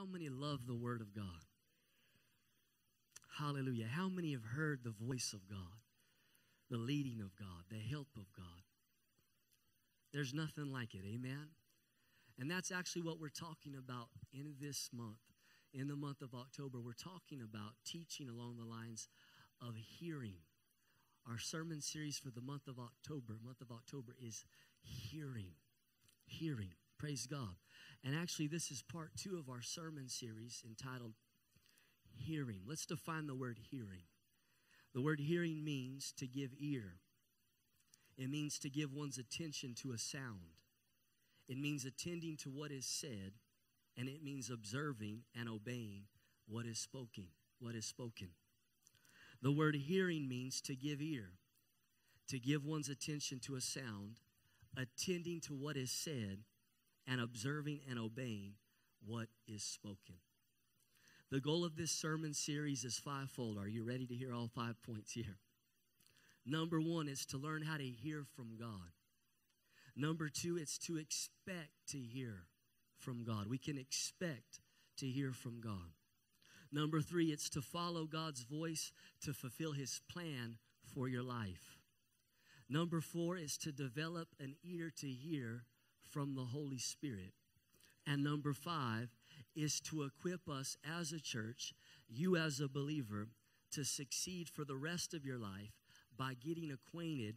How many love the Word of God? Hallelujah. How many have heard the voice of God, the leading of God, the help of God? There's nothing like it. Amen. And that's actually what we're talking about in this month. In the month of October, we're talking about teaching along the lines of hearing. Our sermon series for the month of October, month of October is hearing. Hearing. Praise God. And actually, this is part two of our sermon series entitled Hearing. Let's define the word hearing. The word hearing means to give ear, it means to give one's attention to a sound, it means attending to what is said, and it means observing and obeying what is spoken. What is spoken. The word hearing means to give ear, to give one's attention to a sound, attending to what is said, and observing and obeying what is spoken. The goal of this sermon series is fivefold. Are you ready to hear all five points here? Number one is to learn how to hear from God. Number two, it's to expect to hear from God. We can expect to hear from God. Number three, it's to follow God's voice to fulfill His plan for your life. Number four is to develop an ear to hear from the Holy Spirit. And number five is to equip us as a church, you as a believer, to succeed for the rest of your life by getting acquainted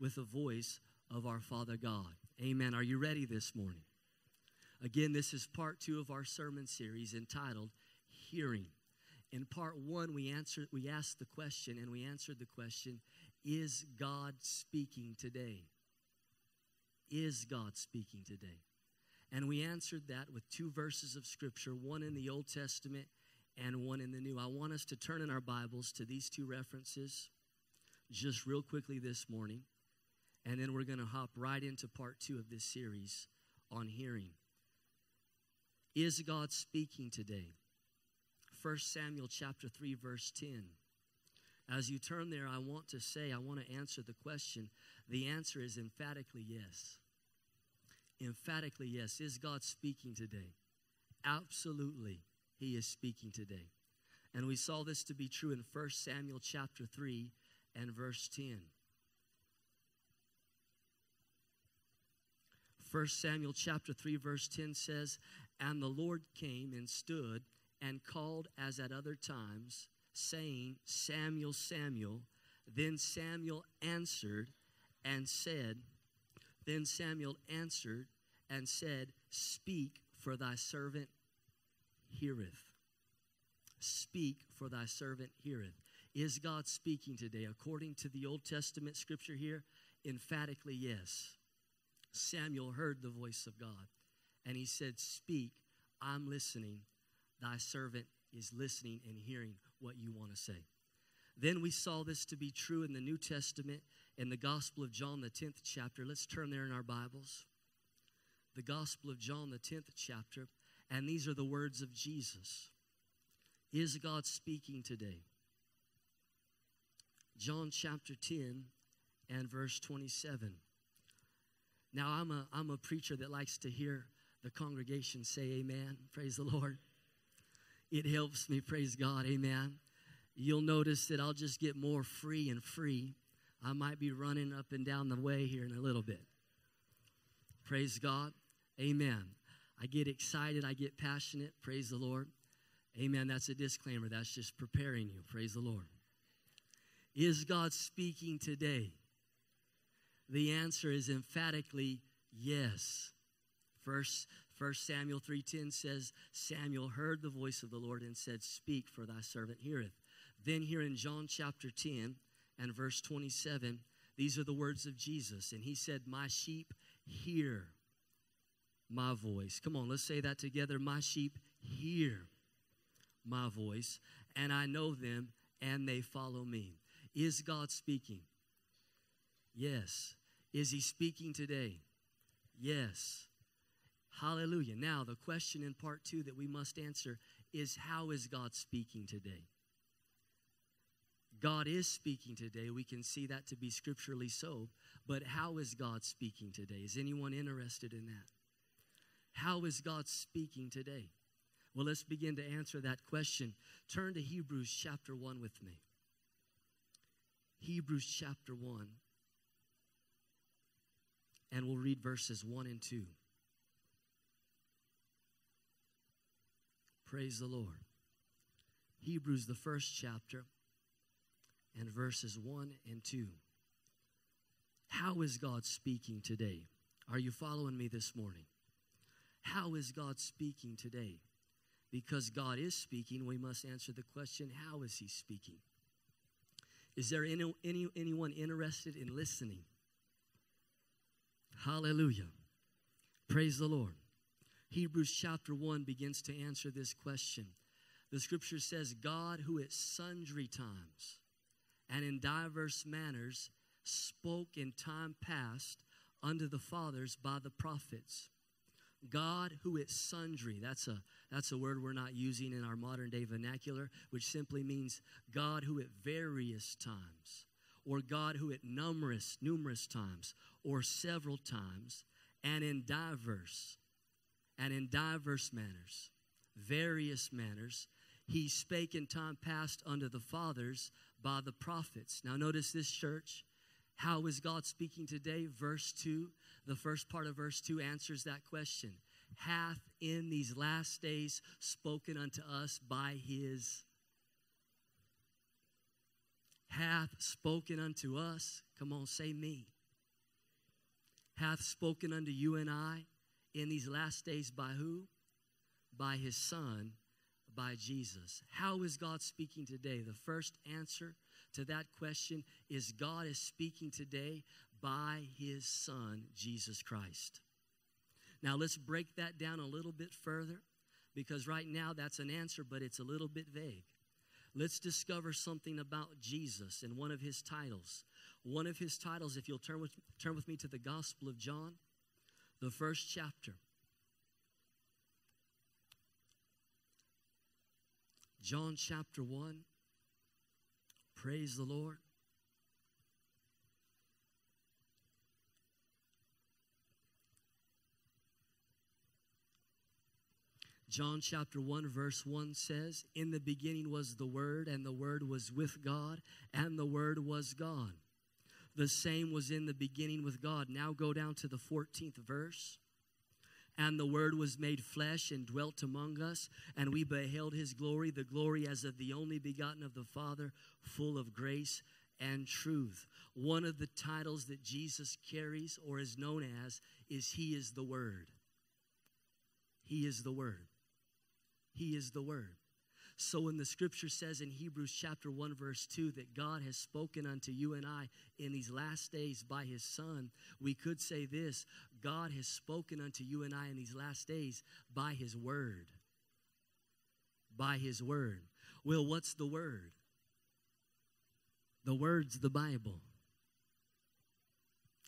with the voice of our Father God. Amen. Are you ready this morning? Again, this is part two of our sermon series entitled Hearing. In part one, we answered, we asked the question, and we answered the question: Is God speaking today? Is God speaking today? And we answered that with two verses of Scripture, one in the Old Testament and one in the New. I want us to turn in our Bibles to these two references just real quickly this morning. And then we're going to hop right into part two of this series on hearing. Is God speaking today? 1 Samuel chapter 3 verse 10. As you turn there, I want to say, I want to answer the question. The answer is emphatically yes. Emphatically yes. Is God speaking today? Absolutely, He is speaking today. And we saw this to be true in 1 Samuel chapter 3 and verse 10. 1 Samuel chapter 3 verse 10 says, "And the Lord came and stood and called as at other times, saying, Samuel, Samuel. Then Samuel answered and said, Then Samuel answered and said, Speak, for thy servant heareth. Speak, for thy servant heareth. Is God speaking today? According to the Old Testament scripture here, emphatically yes. Samuel heard the voice of God and he said, Speak, I'm listening. Thy servant is listening and hearing what you want to say. Then we saw this to be true in the New Testament in the Gospel of John, the 10th chapter. Let's turn there in our Bibles. The Gospel of John, the 10th chapter. And these are the words of Jesus. Is God speaking today? John chapter 10 and verse 27. Now, I'm a, I'm a preacher that likes to hear the congregation say amen. Praise the Lord. It helps me, praise God, amen. You'll notice that I'll just get more free and free. I might be running up and down the way here in a little bit. Praise God, amen. I get excited, I get passionate, praise the Lord. Amen. That's a disclaimer, that's just preparing you, praise the Lord. Is God speaking today? The answer is emphatically yes. First, First Samuel 3:10 says Samuel heard the voice of the Lord and said, "Speak, for thy servant heareth." Then here in John chapter 10 and verse 27, these are the words of Jesus, and he said, "My sheep hear my voice." Come on, let's say that together. My sheep hear my voice, and I know them, and they follow me. Is God speaking? Yes. Is He speaking today? Yes. Hallelujah. Now, the question in part two that we must answer is how is God speaking today? God is speaking today. We can see that to be scripturally so. But how is God speaking today? Is anyone interested in that? How is God speaking today? Well, let's begin to answer that question. Turn to Hebrews chapter 1 with me. Hebrews chapter 1. And we'll read verses 1 and 2. Praise the Lord. Hebrews, the first chapter, and verses 1 and 2. How is God speaking today? Are you following me this morning? How is God speaking today? Because God is speaking, we must answer the question how is He speaking? Is there any, any, anyone interested in listening? Hallelujah. Praise the Lord. Hebrews chapter 1 begins to answer this question. The scripture says, God, who at sundry times and in diverse manners spoke in time past unto the fathers by the prophets. God who at sundry, that's a, that's a word we're not using in our modern day vernacular, which simply means God who at various times, or God who at numerous, numerous times, or several times, and in diverse, and in diverse manners, various manners, he spake in time past unto the fathers by the prophets. Now, notice this, church. How is God speaking today? Verse 2, the first part of verse 2 answers that question. Hath in these last days spoken unto us by his hath spoken unto us. Come on, say me. Hath spoken unto you and I in these last days by who? By his Son, by Jesus. How is God speaking today? The first answer to that question is God is speaking today by his Son, Jesus Christ. Now, let's break that down a little bit further because right now that's an answer, but it's a little bit vague. Let's discover something about Jesus and one of his titles. One of his titles, if you'll turn with, turn with me to the Gospel of John, the first chapter. John chapter 1. Praise the Lord. John chapter 1, verse 1 says, In the beginning was the Word, and the Word was with God, and the Word was God. The same was in the beginning with God. Now go down to the 14th verse. And the Word was made flesh and dwelt among us, and we beheld his glory, the glory as of the only begotten of the Father, full of grace and truth. One of the titles that Jesus carries or is known as is He is the Word. He is the Word. He is the Word. So when the scripture says in Hebrews chapter 1 verse 2 that God has spoken unto you and I in these last days by his son, we could say this, God has spoken unto you and I in these last days by his word. By his word. Well, what's the word? The word's the Bible.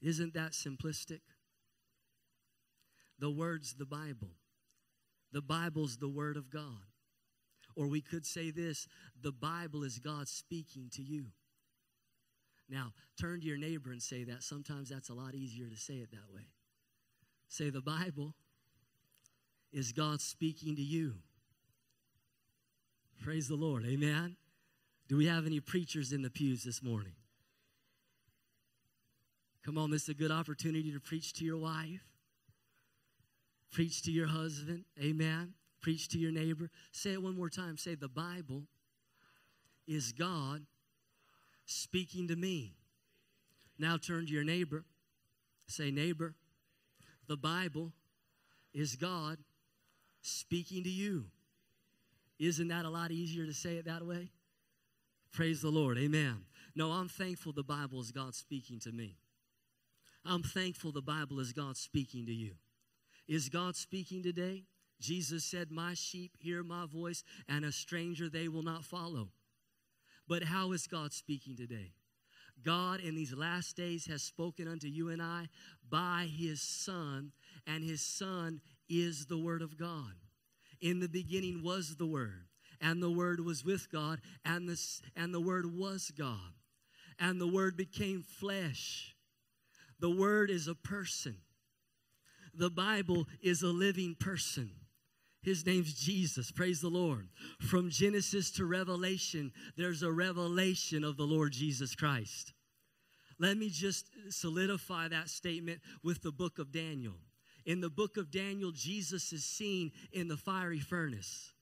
Isn't that simplistic? The word's the Bible. The Bible's the Word of God. Or we could say this the Bible is God speaking to you. Now, turn to your neighbor and say that. Sometimes that's a lot easier to say it that way. Say, the Bible is God speaking to you. Praise the Lord. Amen. Do we have any preachers in the pews this morning? Come on, this is a good opportunity to preach to your wife, preach to your husband. Amen. Preach to your neighbor. Say it one more time. Say, The Bible is God speaking to me. Now turn to your neighbor. Say, Neighbor, the Bible is God speaking to you. Isn't that a lot easier to say it that way? Praise the Lord. Amen. No, I'm thankful the Bible is God speaking to me. I'm thankful the Bible is God speaking to you. Is God speaking today? Jesus said, My sheep hear my voice, and a stranger they will not follow. But how is God speaking today? God in these last days has spoken unto you and I by his Son, and his Son is the Word of God. In the beginning was the Word, and the Word was with God, and the, and the Word was God. And the Word became flesh. The Word is a person. The Bible is a living person. His name's Jesus. Praise the Lord. From Genesis to Revelation, there's a revelation of the Lord Jesus Christ. Let me just solidify that statement with the book of Daniel. In the book of Daniel, Jesus is seen in the fiery furnace.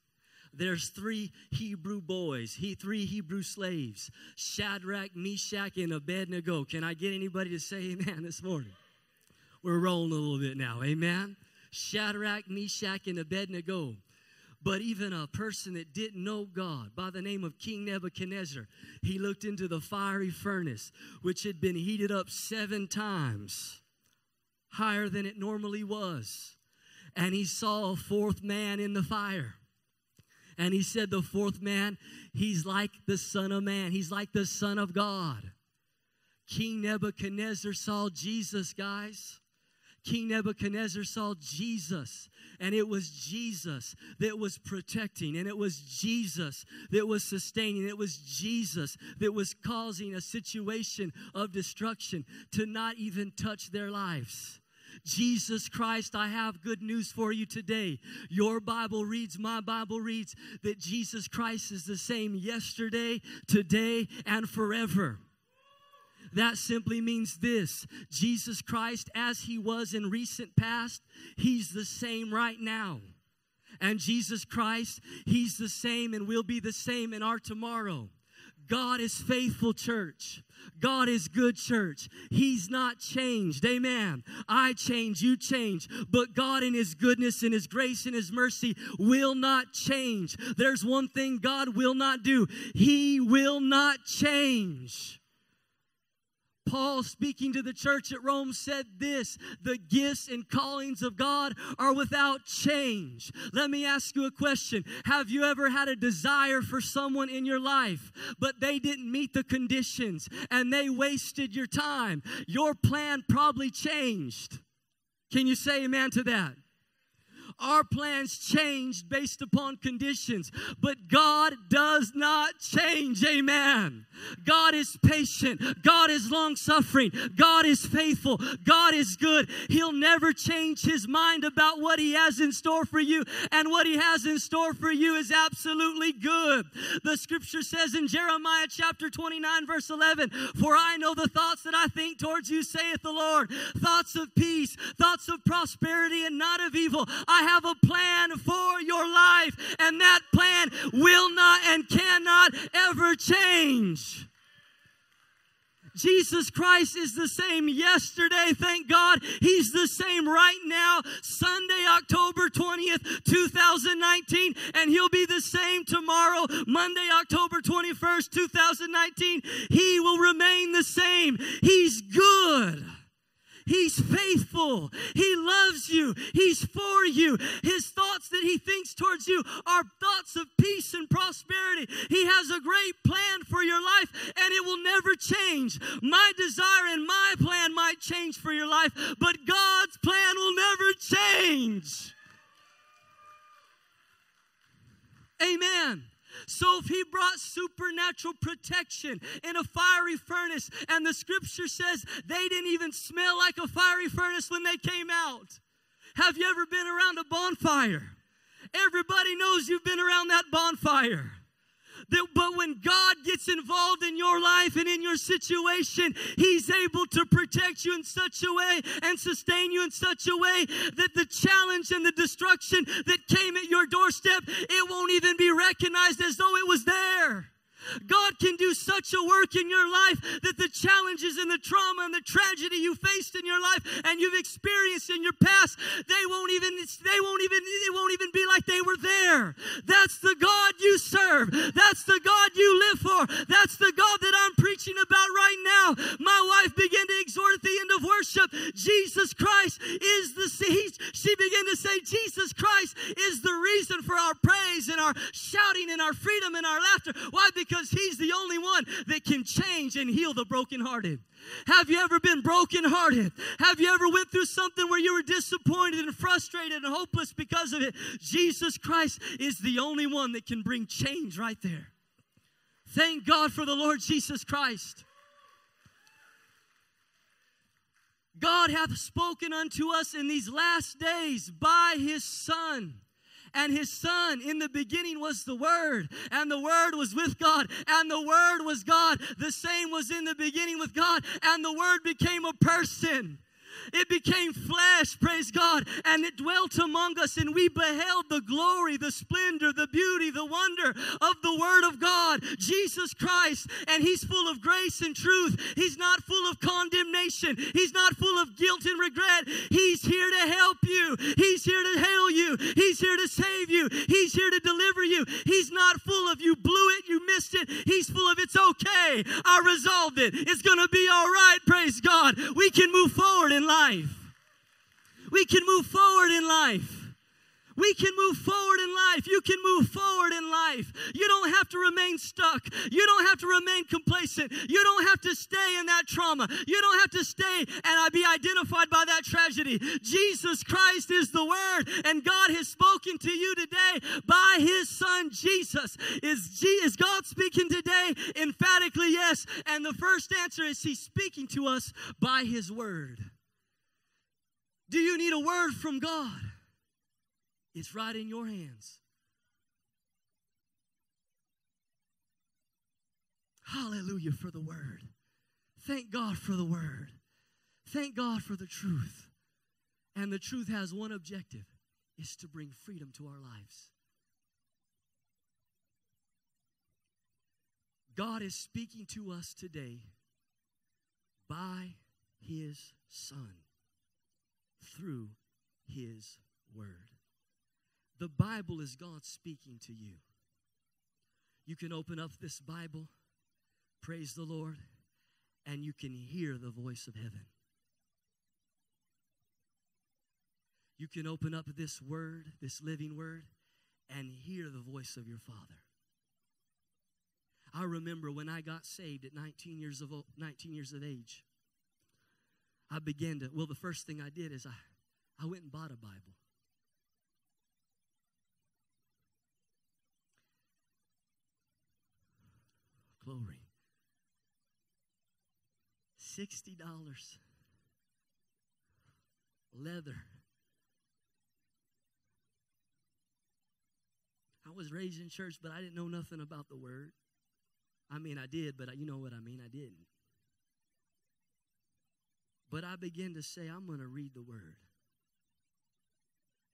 There's three Hebrew boys, he three Hebrew slaves, Shadrach, Meshach, and Abednego. Can I get anybody to say amen this morning? We're rolling a little bit now, amen? Shadrach, Meshach, and Abednego. But even a person that didn't know God by the name of King Nebuchadnezzar, he looked into the fiery furnace, which had been heated up seven times higher than it normally was. And he saw a fourth man in the fire. And he said, The fourth man, he's like the Son of Man, he's like the Son of God. King Nebuchadnezzar saw Jesus, guys. King Nebuchadnezzar saw Jesus, and it was Jesus that was protecting, and it was Jesus that was sustaining, it was Jesus that was causing a situation of destruction to not even touch their lives. Jesus Christ, I have good news for you today. Your Bible reads, my Bible reads, that Jesus Christ is the same yesterday, today, and forever. That simply means this Jesus Christ, as he was in recent past, he's the same right now. And Jesus Christ, he's the same and will be the same in our tomorrow. God is faithful, church. God is good, church. He's not changed. Amen. I change, you change. But God, in His goodness and His grace and His mercy, will not change. There's one thing God will not do He will not change. Paul, speaking to the church at Rome, said this The gifts and callings of God are without change. Let me ask you a question Have you ever had a desire for someone in your life, but they didn't meet the conditions and they wasted your time? Your plan probably changed. Can you say amen to that? Our plans change based upon conditions, but God does not change. Amen. God is patient. God is long suffering. God is faithful. God is good. He'll never change his mind about what he has in store for you, and what he has in store for you is absolutely good. The scripture says in Jeremiah chapter 29, verse 11, For I know the thoughts that I think towards you, saith the Lord, thoughts of peace, thoughts of prosperity, and not of evil. I have a plan for your life, and that plan will not and cannot ever change. Jesus Christ is the same yesterday, thank God. He's the same right now, Sunday, October 20th, 2019, and He'll be the same tomorrow, Monday, October 21st, 2019. He will remain the same. He's good. He's faithful. He loves you. He's for you. His thoughts that he thinks towards you are thoughts of peace and prosperity. He has a great plan for your life and it will never change. My desire and my plan might change for your life, but God's plan will never change. Amen. So if he brought supernatural protection in a fiery furnace, and the scripture says they didn't even smell like a fiery furnace when they came out. Have you ever been around a bonfire? Everybody knows you've been around that bonfire. That, but when God gets involved in your life and in your situation, He's able to protect you in such a way and sustain you in such a way that the challenge and the destruction that came at your doorstep, it won't even be recognized as though it was there. God can do such a work in your life that the challenges and the trauma and the tragedy you faced in your life and you've experienced in your past, they won't even they won't even it won't even be like they were there. That's the God you serve. That's the God you live for. That's the God that I'm preaching about right now. My wife began to exhort at the end of worship, Jesus Christ is the seed. She began to say, Jesus Christ is the reason for our praise and our shouting and our freedom and our laughter. Why? Because because He's the only one that can change and heal the brokenhearted. Have you ever been brokenhearted? Have you ever went through something where you were disappointed and frustrated and hopeless because of it? Jesus Christ is the only one that can bring change right there. Thank God for the Lord Jesus Christ. God hath spoken unto us in these last days by his Son and his son. In the beginning was the Word, and the Word was with God, and the Word was God. The same was in the beginning with God, and the Word became a person. It became flesh, praise God, and it dwelt among us, and we beheld the glory, the splendor, the beauty, the wonder of the Word of God, Jesus Christ. And He's full of grace and truth. He's not full of condemnation. He's not full of guilt and regret. He's here to help you. He's here to hail you. He's here to save you. He's here to deliver you. He's not full of you blew it, you missed it. He's full of it's okay. I resolved it. It's going to be all right, praise God. We can move forward in life life. We can move forward in life. We can move forward in life. You can move forward in life. You don't have to remain stuck. You don't have to remain complacent. You don't have to stay in that trauma. You don't have to stay and be identified by that tragedy. Jesus Christ is the Word, and God has spoken to you today by His Son Jesus. Is, G- is God speaking today? Emphatically, yes. And the first answer is He's speaking to us by His Word. Do you need a word from God? It's right in your hands. Hallelujah for the word. Thank God for the word. Thank God for the truth. And the truth has one objective is to bring freedom to our lives. God is speaking to us today by his son through His Word. The Bible is God speaking to you. You can open up this Bible, praise the Lord, and you can hear the voice of heaven. You can open up this Word, this living Word, and hear the voice of your Father. I remember when I got saved at 19 years of, 19 years of age. I began to, well, the first thing I did is I, I went and bought a Bible. Glory. $60. Leather. I was raised in church, but I didn't know nothing about the word. I mean, I did, but you know what I mean? I didn't. But I began to say, I'm going to read the Word.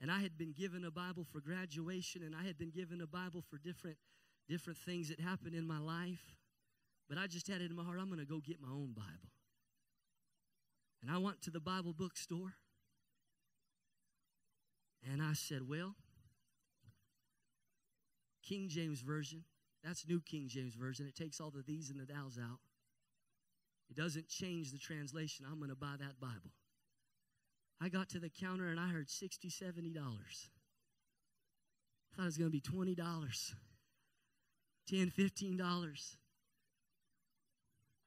And I had been given a Bible for graduation, and I had been given a Bible for different, different things that happened in my life. But I just had it in my heart, I'm going to go get my own Bible. And I went to the Bible bookstore, and I said, Well, King James Version, that's New King James Version. It takes all the these and the thous out. It doesn't change the translation. I'm going to buy that Bible. I got to the counter and I heard $60, $70. I thought it was going to be $20, $10, $15.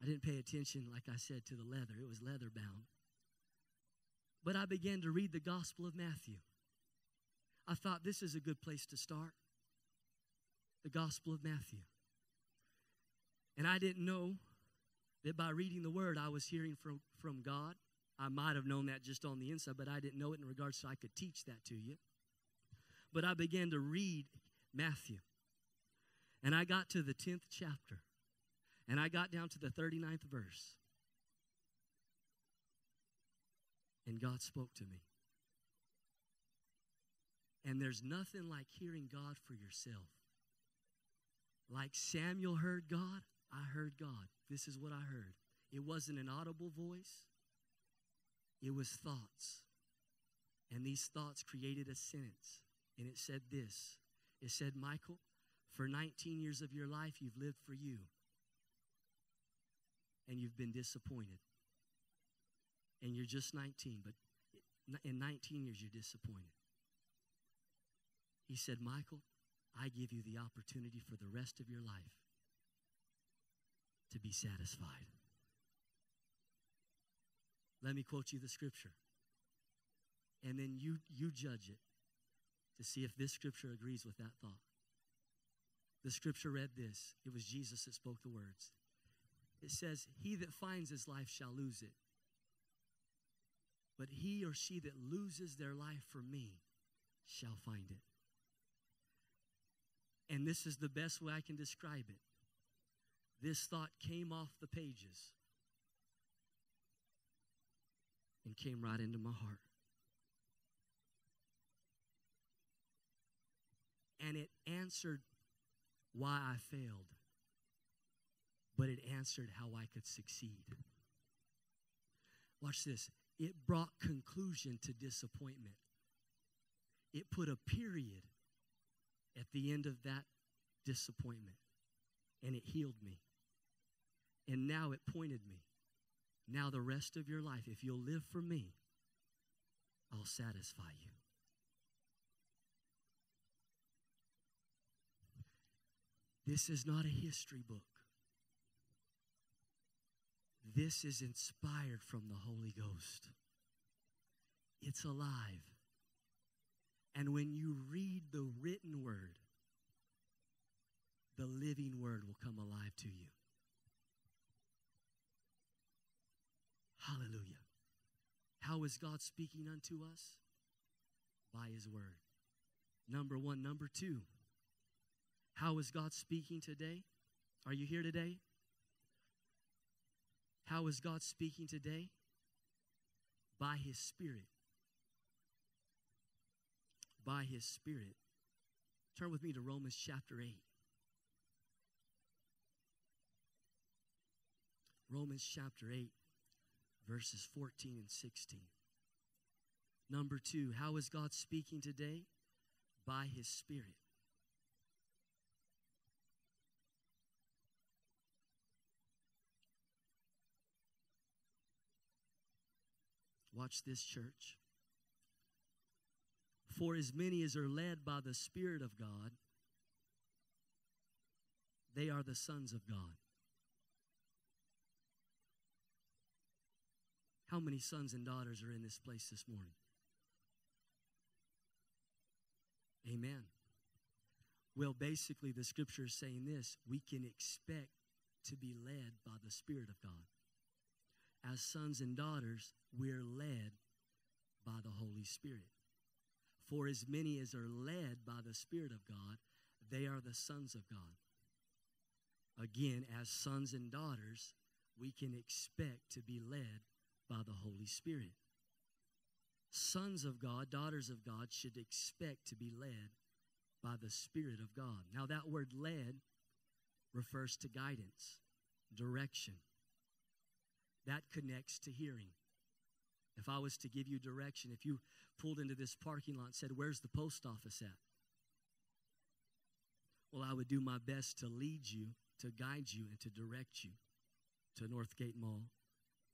I didn't pay attention, like I said, to the leather. It was leather bound. But I began to read the Gospel of Matthew. I thought this is a good place to start. The Gospel of Matthew. And I didn't know that by reading the word, I was hearing from, from God. I might have known that just on the inside, but I didn't know it in regards to I could teach that to you. But I began to read Matthew. And I got to the 10th chapter. And I got down to the 39th verse. And God spoke to me. And there's nothing like hearing God for yourself. Like Samuel heard God, I heard God. This is what I heard. It wasn't an audible voice, it was thoughts. And these thoughts created a sentence. And it said this It said, Michael, for 19 years of your life, you've lived for you. And you've been disappointed. And you're just 19, but in 19 years, you're disappointed. He said, Michael, I give you the opportunity for the rest of your life to be satisfied. Let me quote you the scripture. And then you, you judge it to see if this scripture agrees with that thought. The scripture read this it was Jesus that spoke the words. It says, He that finds his life shall lose it. But he or she that loses their life for me shall find it. And this is the best way I can describe it. This thought came off the pages and came right into my heart. And it answered why I failed, but it answered how I could succeed. Watch this. It brought conclusion to disappointment. It put a period at the end of that disappointment, and it healed me. And now it pointed me. Now, the rest of your life, if you'll live for me, I'll satisfy you. This is not a history book. This is inspired from the Holy Ghost. It's alive. And when you read the written word, the living word will come alive to you. Hallelujah. How is God speaking unto us? By His Word. Number one. Number two. How is God speaking today? Are you here today? How is God speaking today? By His Spirit. By His Spirit. Turn with me to Romans chapter 8. Romans chapter 8 verses 14 and 16. Number two, how is God speaking today? By His Spirit. Watch this, church. For as many as are led by the Spirit of God, they are the sons of God. How many sons and daughters are in this place this morning? Amen. Well, basically, the scripture is saying this we can expect to be led by the Spirit of God. As sons and daughters, we're led by the Holy Spirit. For as many as are led by the Spirit of God, they are the sons of God. Again, as sons and daughters, we can expect to be led by the Holy Spirit. Sons of God, daughters of God should expect to be led by the Spirit of God. Now, that word led refers to guidance, direction. That connects to hearing. If I was to give you direction, if you pulled into this parking lot and said, Where's the post office at? Well, I would do my best to lead you, to guide you, and to direct you to Northgate Mall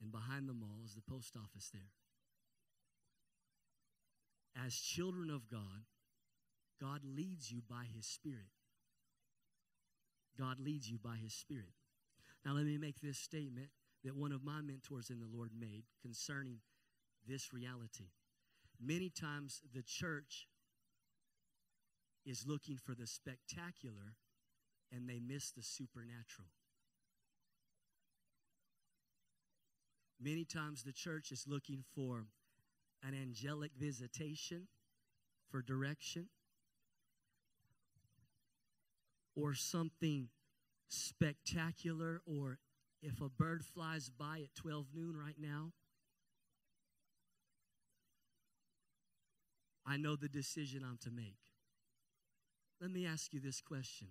and behind the mall is the post office there. As children of God, God leads you by His Spirit. God leads you by His Spirit. Now, let me make this statement that one of my mentors in the Lord made concerning this reality. Many times the church is looking for the spectacular and they miss the supernatural. Many times the church is looking for an angelic visitation for direction or something spectacular or if a bird flies by at 12 noon right now I know the decision I'm to make. Let me ask you this question,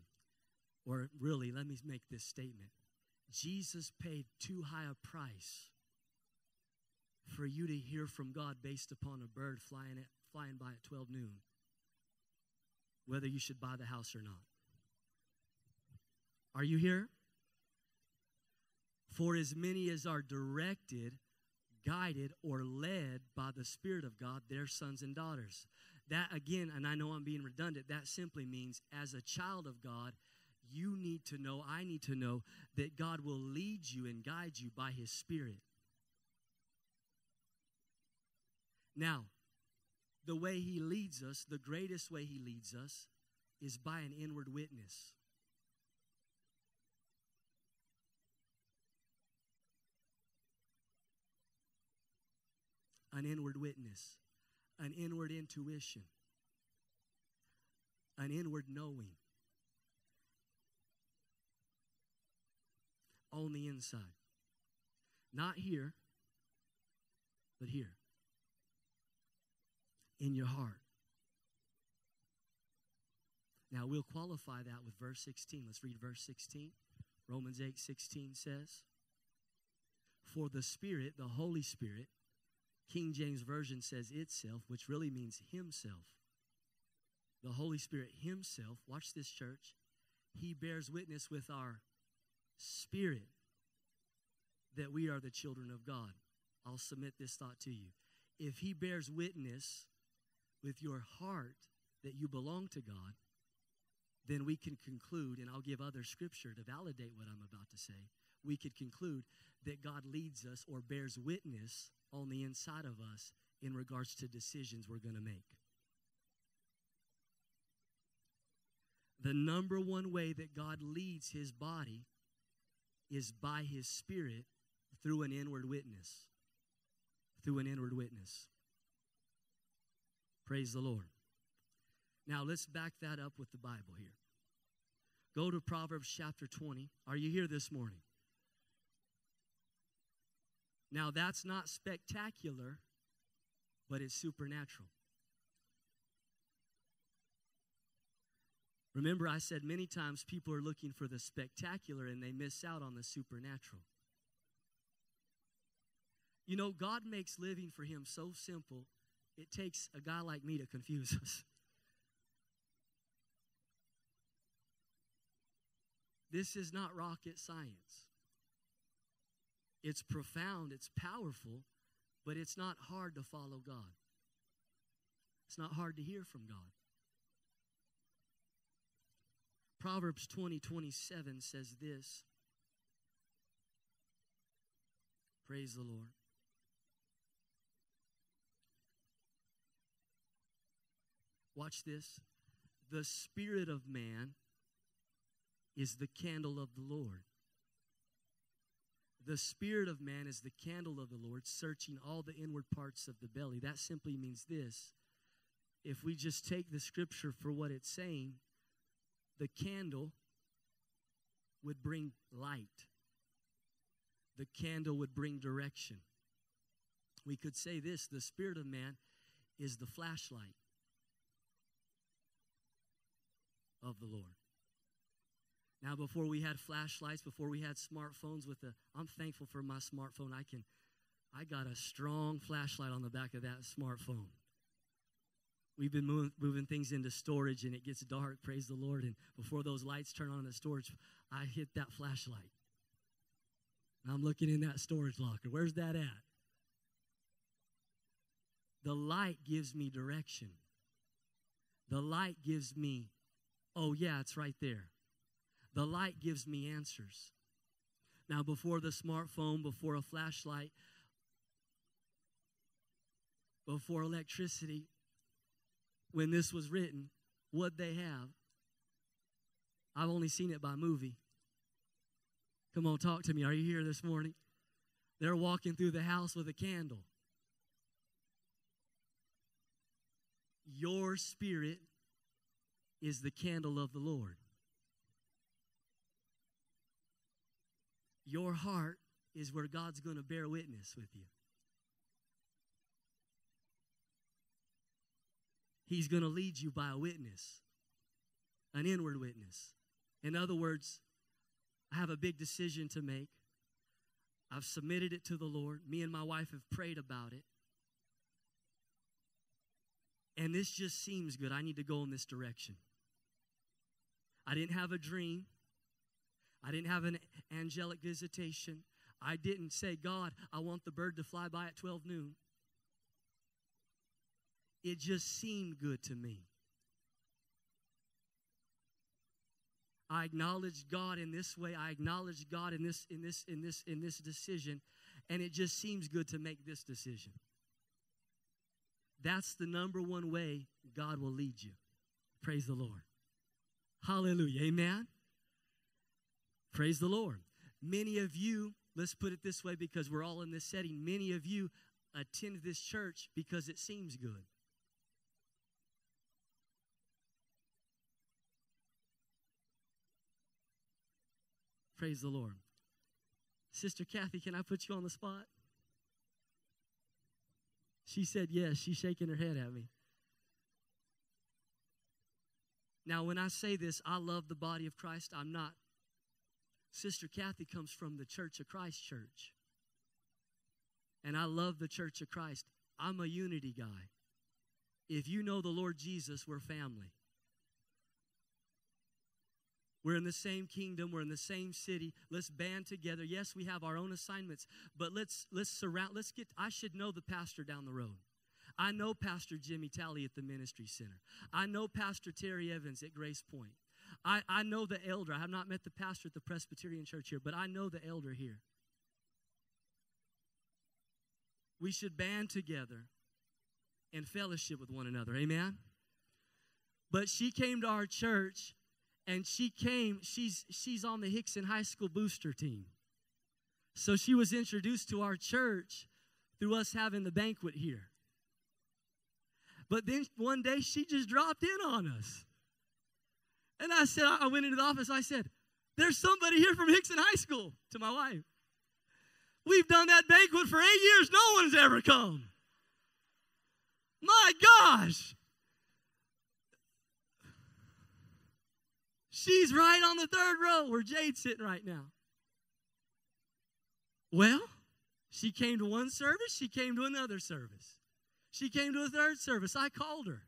or really, let me make this statement. Jesus paid too high a price for you to hear from God based upon a bird flying, at, flying by at 12 noon, whether you should buy the house or not. Are you here? For as many as are directed, guided, or led by the Spirit of God, they're sons and daughters. That again, and I know I'm being redundant, that simply means as a child of God, you need to know, I need to know that God will lead you and guide you by His Spirit. Now, the way he leads us, the greatest way he leads us, is by an inward witness. An inward witness, an inward intuition, an inward knowing on the inside. Not here, but here. In your heart. Now we'll qualify that with verse 16. Let's read verse 16. Romans 8 16 says, For the Spirit, the Holy Spirit, King James Version says itself, which really means himself. The Holy Spirit himself, watch this church, he bears witness with our spirit that we are the children of God. I'll submit this thought to you. If he bears witness with your heart that you belong to God, then we can conclude, and I'll give other scripture to validate what I'm about to say. We could conclude that God leads us or bears witness on the inside of us in regards to decisions we're going to make. The number one way that God leads his body is by his spirit through an inward witness. Through an inward witness. Praise the Lord. Now let's back that up with the Bible here. Go to Proverbs chapter 20. Are you here this morning? Now that's not spectacular, but it's supernatural. Remember, I said many times people are looking for the spectacular and they miss out on the supernatural. You know, God makes living for Him so simple, it takes a guy like me to confuse us. This is not rocket science. It's profound, it's powerful, but it's not hard to follow God. It's not hard to hear from God. Proverbs 20 27 says this. Praise the Lord. Watch this. The spirit of man is the candle of the Lord. The spirit of man is the candle of the Lord, searching all the inward parts of the belly. That simply means this. If we just take the scripture for what it's saying, the candle would bring light, the candle would bring direction. We could say this the spirit of man is the flashlight of the Lord. Now, before we had flashlights, before we had smartphones with the, I'm thankful for my smartphone. I can, I got a strong flashlight on the back of that smartphone. We've been moving, moving things into storage and it gets dark, praise the Lord. And before those lights turn on in the storage, I hit that flashlight. And I'm looking in that storage locker. Where's that at? The light gives me direction. The light gives me, oh, yeah, it's right there. The light gives me answers. Now, before the smartphone, before a flashlight, before electricity, when this was written, what they have. I've only seen it by movie. Come on, talk to me. Are you here this morning? They're walking through the house with a candle. Your spirit is the candle of the Lord. Your heart is where God's going to bear witness with you. He's going to lead you by a witness, an inward witness. In other words, I have a big decision to make. I've submitted it to the Lord. Me and my wife have prayed about it. And this just seems good. I need to go in this direction. I didn't have a dream. I didn't have an angelic visitation. I didn't say, God, I want the bird to fly by at 12 noon. It just seemed good to me. I acknowledged God in this way. I acknowledged God in this in this in this in this decision and it just seems good to make this decision. That's the number one way God will lead you. Praise the Lord. Hallelujah. Amen. Praise the Lord. Many of you, let's put it this way because we're all in this setting, many of you attend this church because it seems good. Praise the Lord. Sister Kathy, can I put you on the spot? She said yes. She's shaking her head at me. Now, when I say this, I love the body of Christ. I'm not. Sister Kathy comes from the Church of Christ Church. And I love the Church of Christ. I'm a unity guy. If you know the Lord Jesus, we're family. We're in the same kingdom, we're in the same city. Let's band together. Yes, we have our own assignments, but let's let's surround let's get I should know the pastor down the road. I know Pastor Jimmy Talley at the Ministry Center. I know Pastor Terry Evans at Grace Point. I, I know the elder. I have not met the pastor at the Presbyterian Church here, but I know the elder here. We should band together and fellowship with one another. Amen? But she came to our church and she came, she's, she's on the Hixson High School booster team. So she was introduced to our church through us having the banquet here. But then one day she just dropped in on us. And I said, I went into the office, I said, There's somebody here from Hixson High School to my wife. We've done that banquet for eight years, no one's ever come. My gosh. She's right on the third row where Jade's sitting right now. Well, she came to one service, she came to another service. She came to a third service. I called her.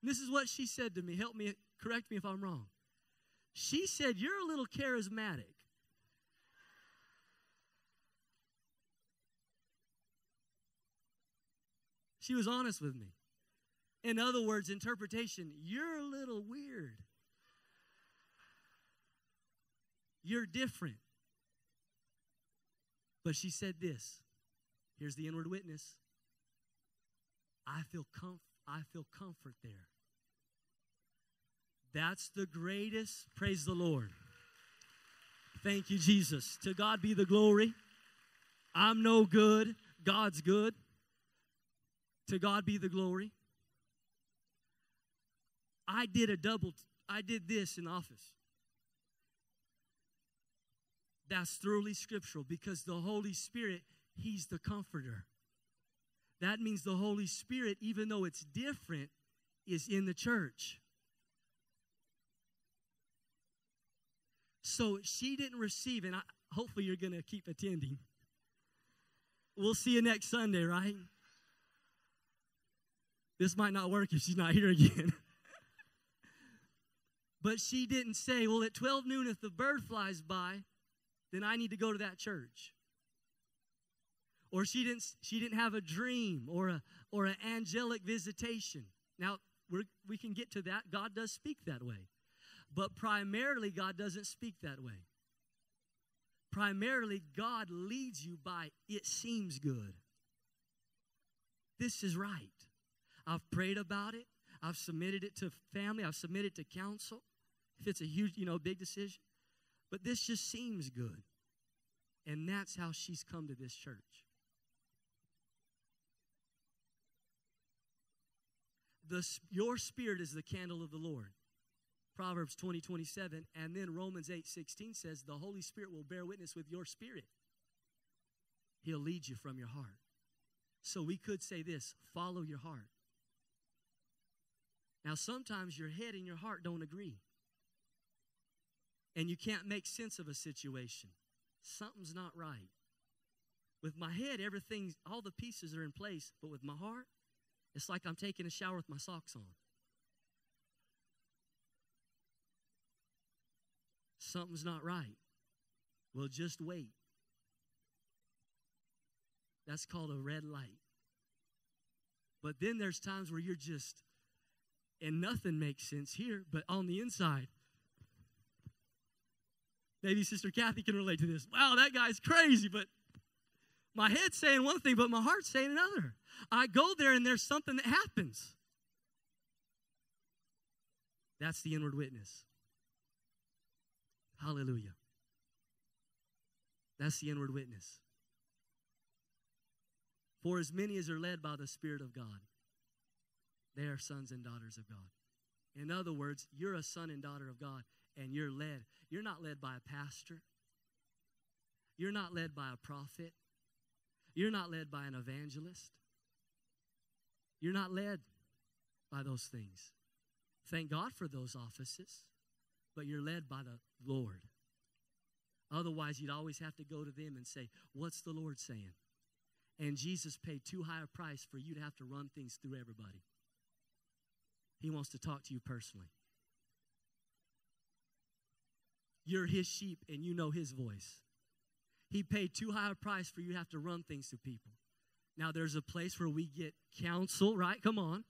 And this is what she said to me. Help me, correct me if I'm wrong. She said, You're a little charismatic. She was honest with me. In other words, interpretation, you're a little weird. You're different. But she said this. Here's the inward witness. I feel comf- I feel comfort there. That's the greatest. Praise the Lord. Thank you, Jesus. To God be the glory. I'm no good. God's good. To God be the glory. I did a double, I did this in office. That's thoroughly scriptural because the Holy Spirit, He's the comforter. That means the Holy Spirit, even though it's different, is in the church. So she didn't receive, and I, hopefully you're going to keep attending. We'll see you next Sunday, right? This might not work if she's not here again. but she didn't say, well, at 12 noon, if the bird flies by, then I need to go to that church. Or she didn't, she didn't have a dream or, a, or an angelic visitation. Now, we we can get to that. God does speak that way. But primarily, God doesn't speak that way. Primarily, God leads you by it seems good. This is right. I've prayed about it. I've submitted it to family. I've submitted it to counsel. If it's a huge, you know, big decision. But this just seems good. And that's how she's come to this church. The, your spirit is the candle of the Lord. Proverbs 20, 27. And then Romans 8, 16 says, The Holy Spirit will bear witness with your spirit. He'll lead you from your heart. So we could say this follow your heart. Now, sometimes your head and your heart don't agree. And you can't make sense of a situation. Something's not right. With my head, everything, all the pieces are in place, but with my heart, it's like I'm taking a shower with my socks on. Something's not right. Well, just wait. That's called a red light. But then there's times where you're just, and nothing makes sense here, but on the inside, maybe Sister Kathy can relate to this. Wow, that guy's crazy, but my head's saying one thing, but my heart's saying another. I go there and there's something that happens. That's the inward witness. Hallelujah. That's the inward witness. For as many as are led by the Spirit of God, they are sons and daughters of God. In other words, you're a son and daughter of God, and you're led. You're not led by a pastor. You're not led by a prophet. You're not led by an evangelist. You're not led by those things. Thank God for those offices, but you're led by the Lord. Otherwise, you'd always have to go to them and say, What's the Lord saying? And Jesus paid too high a price for you to have to run things through everybody. He wants to talk to you personally. You're his sheep and you know his voice. He paid too high a price for you to have to run things to people. Now, there's a place where we get counsel, right? Come on.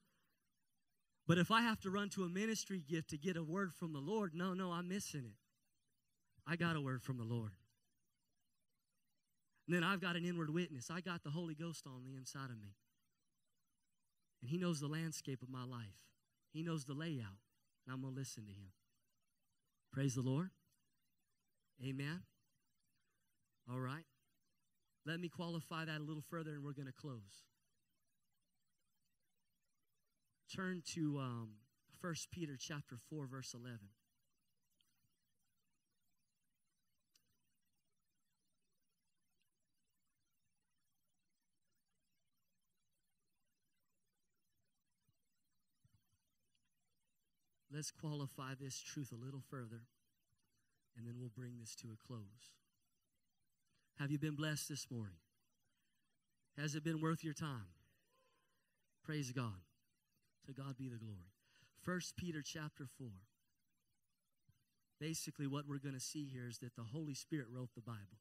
But if I have to run to a ministry gift to get a word from the Lord, no, no, I'm missing it. I got a word from the Lord. And then I've got an inward witness. I got the Holy Ghost on the inside of me. And He knows the landscape of my life, He knows the layout. And I'm going to listen to Him. Praise the Lord. Amen. All right. Let me qualify that a little further and we're going to close. Turn to um, 1 Peter chapter 4 verse 11. Let's qualify this truth a little further, and then we'll bring this to a close. Have you been blessed this morning? Has it been worth your time? Praise God. To God be the glory. First Peter chapter 4. Basically, what we're going to see here is that the Holy Spirit wrote the Bible.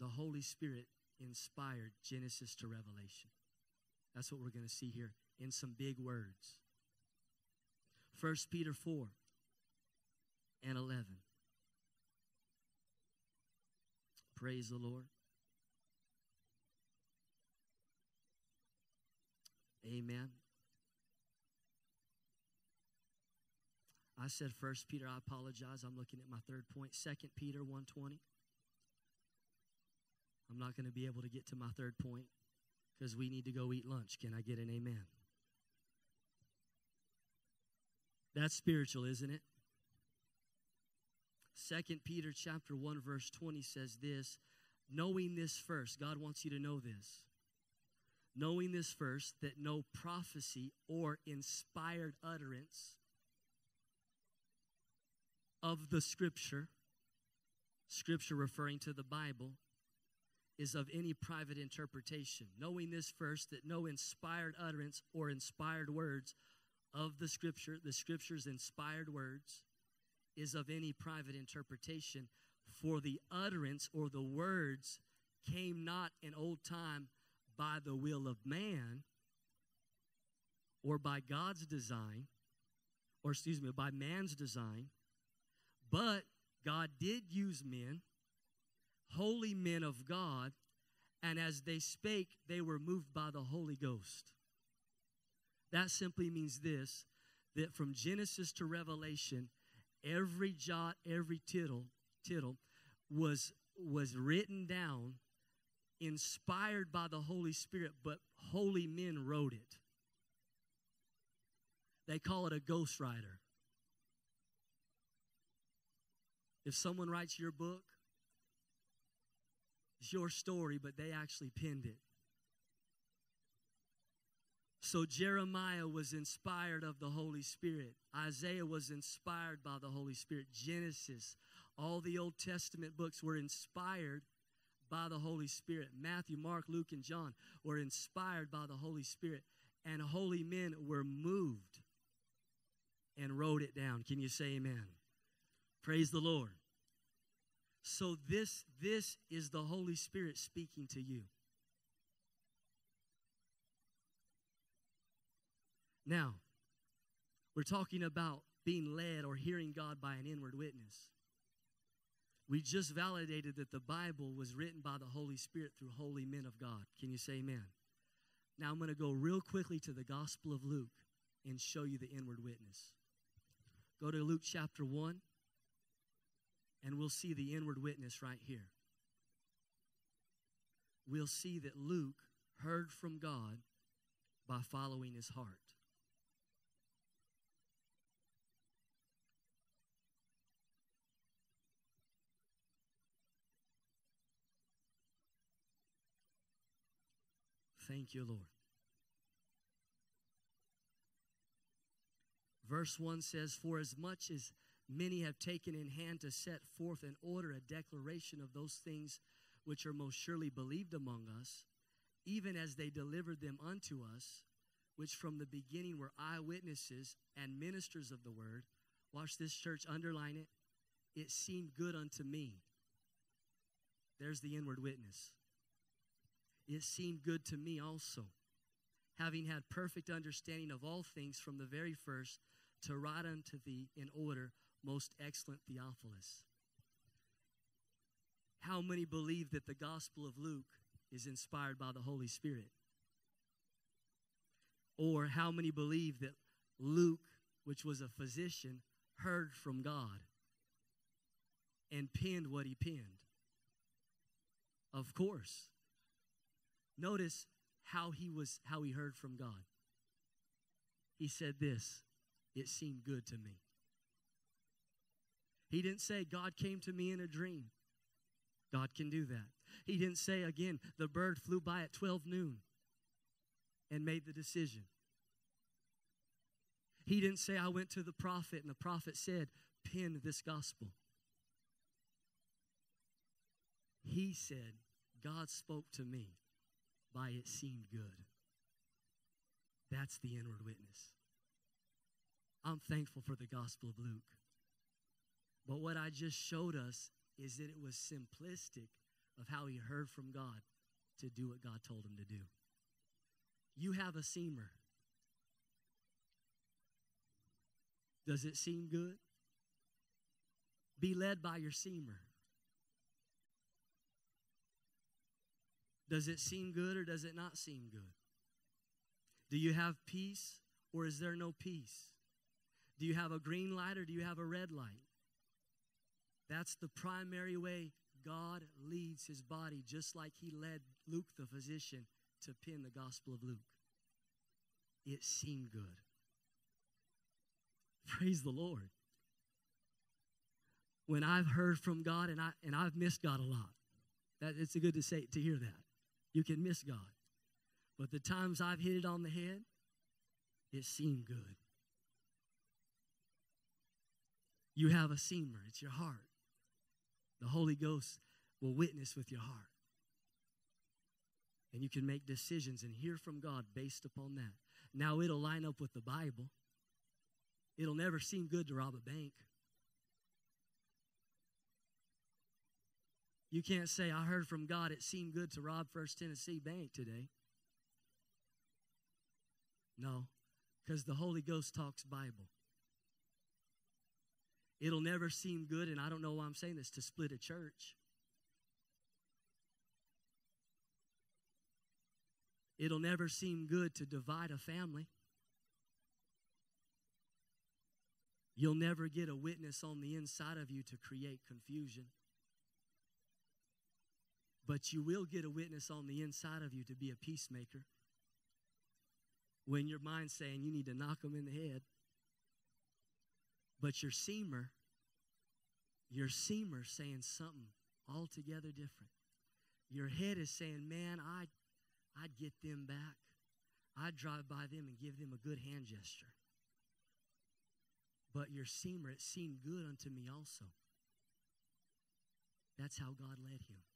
The Holy Spirit inspired Genesis to Revelation. That's what we're going to see here in some big words. 1 Peter 4 and 11. Praise the Lord. Amen. I said first Peter, I apologize. I'm looking at my third point. Second Peter 120. I'm not going to be able to get to my third point because we need to go eat lunch. Can I get an amen? That's spiritual, isn't it? Second Peter chapter 1 verse 20 says this, knowing this first, God wants you to know this. Knowing this first that no prophecy or inspired utterance of the scripture scripture referring to the Bible is of any private interpretation. Knowing this first that no inspired utterance or inspired words of the scripture, the scripture's inspired words, is of any private interpretation. For the utterance or the words came not in old time by the will of man or by God's design, or excuse me, by man's design, but God did use men, holy men of God, and as they spake, they were moved by the Holy Ghost. That simply means this that from Genesis to Revelation, every jot, every tittle, tittle was, was written down, inspired by the Holy Spirit, but holy men wrote it. They call it a ghostwriter. If someone writes your book, it's your story, but they actually penned it. So Jeremiah was inspired of the Holy Spirit. Isaiah was inspired by the Holy Spirit. Genesis, all the Old Testament books were inspired by the Holy Spirit. Matthew, Mark, Luke, and John were inspired by the Holy Spirit. And holy men were moved and wrote it down. Can you say amen? Praise the Lord. So this this is the Holy Spirit speaking to you. Now, we're talking about being led or hearing God by an inward witness. We just validated that the Bible was written by the Holy Spirit through holy men of God. Can you say amen? Now I'm going to go real quickly to the Gospel of Luke and show you the inward witness. Go to Luke chapter 1, and we'll see the inward witness right here. We'll see that Luke heard from God by following his heart. Thank you, Lord. Verse 1 says, For as much as many have taken in hand to set forth in order a declaration of those things which are most surely believed among us, even as they delivered them unto us, which from the beginning were eyewitnesses and ministers of the word. Watch this church, underline it. It seemed good unto me. There's the inward witness. It seemed good to me also, having had perfect understanding of all things from the very first, to write unto thee in order, most excellent Theophilus. How many believe that the Gospel of Luke is inspired by the Holy Spirit? Or how many believe that Luke, which was a physician, heard from God and penned what he penned? Of course. Notice how he was how he heard from God. He said this, it seemed good to me. He didn't say God came to me in a dream. God can do that. He didn't say again the bird flew by at 12 noon and made the decision. He didn't say I went to the prophet and the prophet said, "Pen this gospel." He said, God spoke to me by it seemed good. That's the inward witness. I'm thankful for the Gospel of Luke. But what I just showed us is that it was simplistic of how he heard from God to do what God told him to do. You have a seamer. Does it seem good? Be led by your seamer. Does it seem good or does it not seem good? Do you have peace or is there no peace? Do you have a green light or do you have a red light? That's the primary way God leads his body, just like he led Luke the physician to pen the Gospel of Luke. It seemed good. Praise the Lord. When I've heard from God and I and I've missed God a lot. That it's good to say to hear that. You can miss God. But the times I've hit it on the head, it seemed good. You have a seamer, it's your heart. The Holy Ghost will witness with your heart. And you can make decisions and hear from God based upon that. Now it'll line up with the Bible. It'll never seem good to rob a bank. You can't say, I heard from God, it seemed good to rob First Tennessee Bank today. No, because the Holy Ghost talks Bible. It'll never seem good, and I don't know why I'm saying this, to split a church. It'll never seem good to divide a family. You'll never get a witness on the inside of you to create confusion. But you will get a witness on the inside of you to be a peacemaker. When your mind's saying you need to knock them in the head. But your seamer, your seamer saying something altogether different. Your head is saying, man, I'd, I'd get them back. I'd drive by them and give them a good hand gesture. But your seamer, it seemed good unto me also. That's how God led him.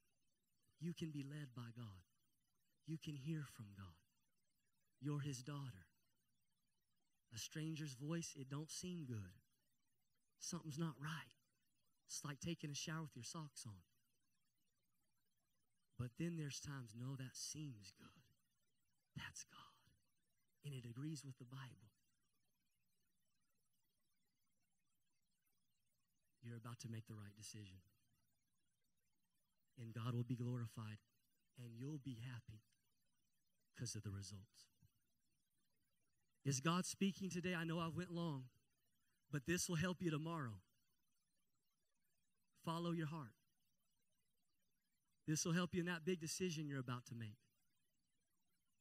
You can be led by God. You can hear from God. You're his daughter. A stranger's voice, it don't seem good. Something's not right. It's like taking a shower with your socks on. But then there's times, no, that seems good. That's God. And it agrees with the Bible. You're about to make the right decision and God will be glorified, and you'll be happy because of the results. Is God speaking today? I know I went long, but this will help you tomorrow. Follow your heart. This will help you in that big decision you're about to make.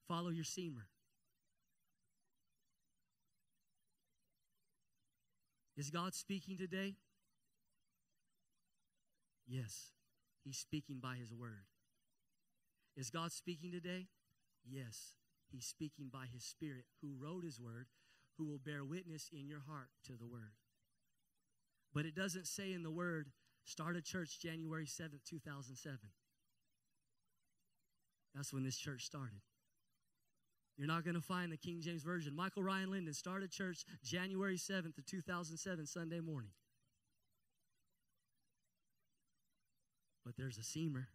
Follow your seamer. Is God speaking today? Yes. He's speaking by His word. Is God speaking today? Yes, he's speaking by his Spirit who wrote his word, who will bear witness in your heart to the word. But it doesn't say in the word, start a church January 7th, 2007. That's when this church started. You're not going to find the King James Version. Michael Ryan Linden started church January 7th of 2007, Sunday morning. But there's a seamer.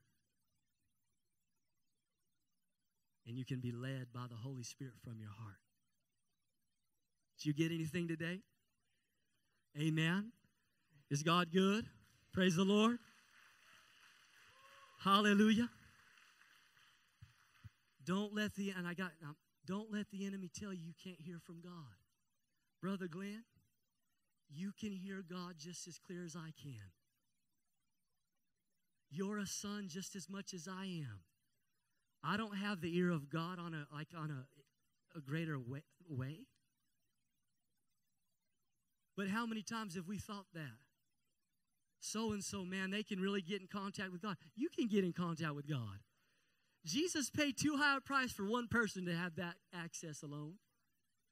And you can be led by the Holy Spirit from your heart. Did you get anything today? Amen. Is God good? Praise the Lord. Hallelujah. Don't let the and I got don't let the enemy tell you you can't hear from God. Brother Glenn, you can hear God just as clear as I can. You're a son just as much as I am. I don't have the ear of God on a like on a, a greater way, way. But how many times have we thought that? So and so, man, they can really get in contact with God. You can get in contact with God. Jesus paid too high a price for one person to have that access alone.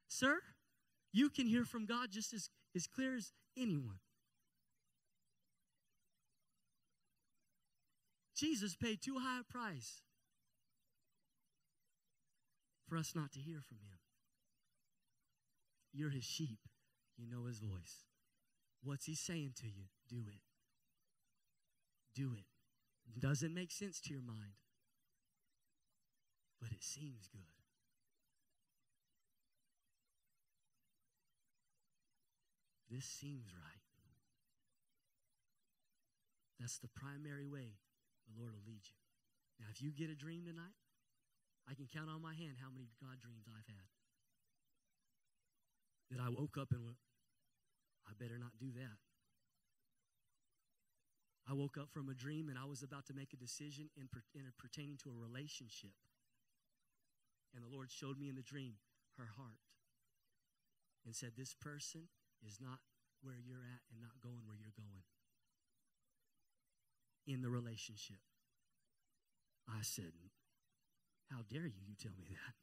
Sir, you can hear from God just as, as clear as anyone. Jesus paid too high a price for us not to hear from him. You're his sheep. You know his voice. What's he saying to you? Do it. Do it. Doesn't make sense to your mind, but it seems good. This seems right. That's the primary way the Lord will lead you. Now, if you get a dream tonight, I can count on my hand how many God dreams I've had. That I woke up and went, I better not do that. I woke up from a dream and I was about to make a decision in, in pertaining to a relationship. And the Lord showed me in the dream her heart and said, This person is not where you're at and not going where you're going in the relationship. I said, How dare you, you tell me that?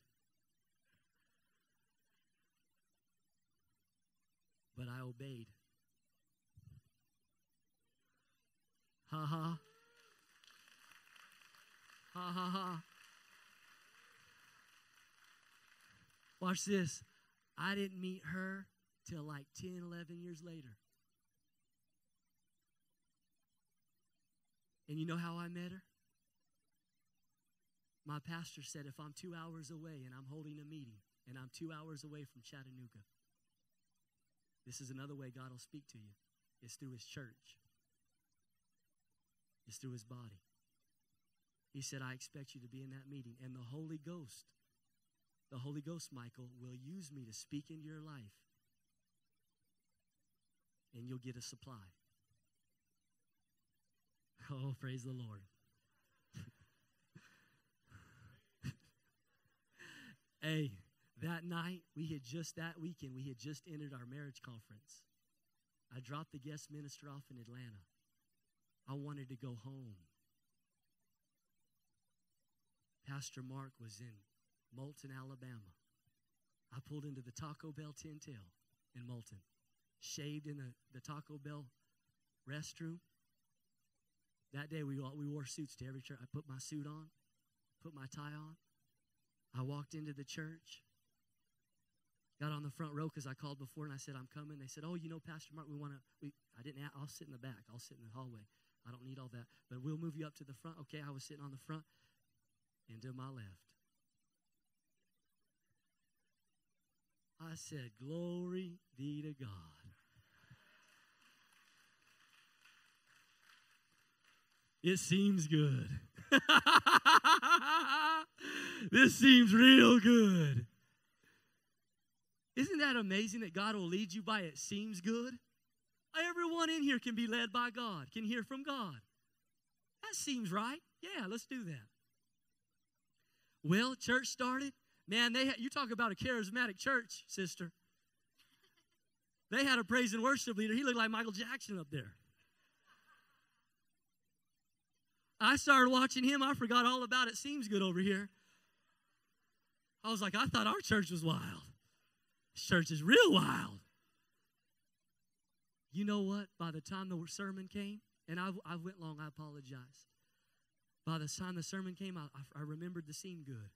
But I obeyed. Ha ha. Ha ha ha. Watch this. I didn't meet her till like 10, 11 years later. And you know how I met her? My pastor said if I'm two hours away and I'm holding a meeting and I'm two hours away from Chattanooga, this is another way God will speak to you. It's through His church, it's through His body. He said, I expect you to be in that meeting. And the Holy Ghost, the Holy Ghost, Michael, will use me to speak into your life. And you'll get a supply. Oh, praise the Lord. hey, that night, we had just, that weekend, we had just entered our marriage conference. I dropped the guest minister off in Atlanta. I wanted to go home. Pastor Mark was in Moulton, Alabama. I pulled into the Taco Bell Tin in Moulton, shaved in the, the Taco Bell restroom, that day we, we wore suits to every church. I put my suit on, put my tie on. I walked into the church, got on the front row because I called before and I said, I'm coming. They said, Oh, you know, Pastor Mark, we want to, I didn't, I'll sit in the back. I'll sit in the hallway. I don't need all that. But we'll move you up to the front. Okay, I was sitting on the front and to my left. I said, Glory be to God. It seems good. this seems real good. Isn't that amazing that God will lead you by it seems good? Everyone in here can be led by God, can hear from God. That seems right. Yeah, let's do that. Well, church started. Man, they had, you talk about a charismatic church, sister. They had a praise and worship leader. He looked like Michael Jackson up there. I started watching him. I forgot all about it. Seems good over here. I was like, I thought our church was wild. This church is real wild. You know what? By the time the sermon came, and I, I went long, I apologize. By the time the sermon came, I, I remembered the scene good.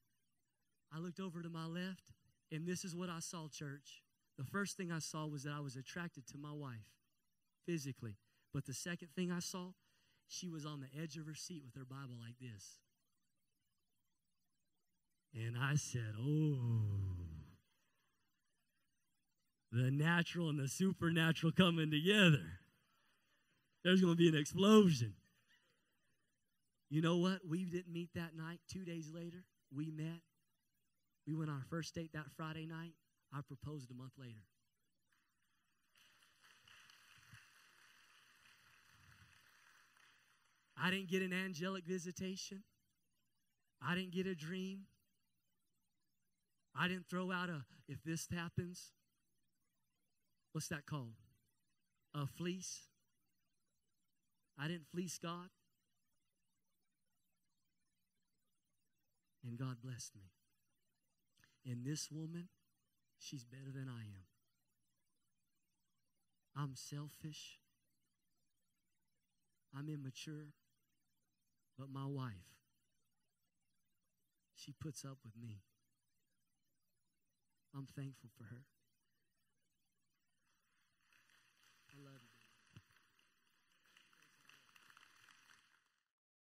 I looked over to my left, and this is what I saw, church. The first thing I saw was that I was attracted to my wife physically. But the second thing I saw, she was on the edge of her seat with her Bible like this. And I said, Oh, the natural and the supernatural coming together. There's going to be an explosion. You know what? We didn't meet that night. Two days later, we met. We went on our first date that Friday night. I proposed a month later. I didn't get an angelic visitation. I didn't get a dream. I didn't throw out a, if this happens, what's that called? A fleece. I didn't fleece God. And God blessed me. And this woman, she's better than I am. I'm selfish. I'm immature. But my wife, she puts up with me. I'm thankful for her. I love you.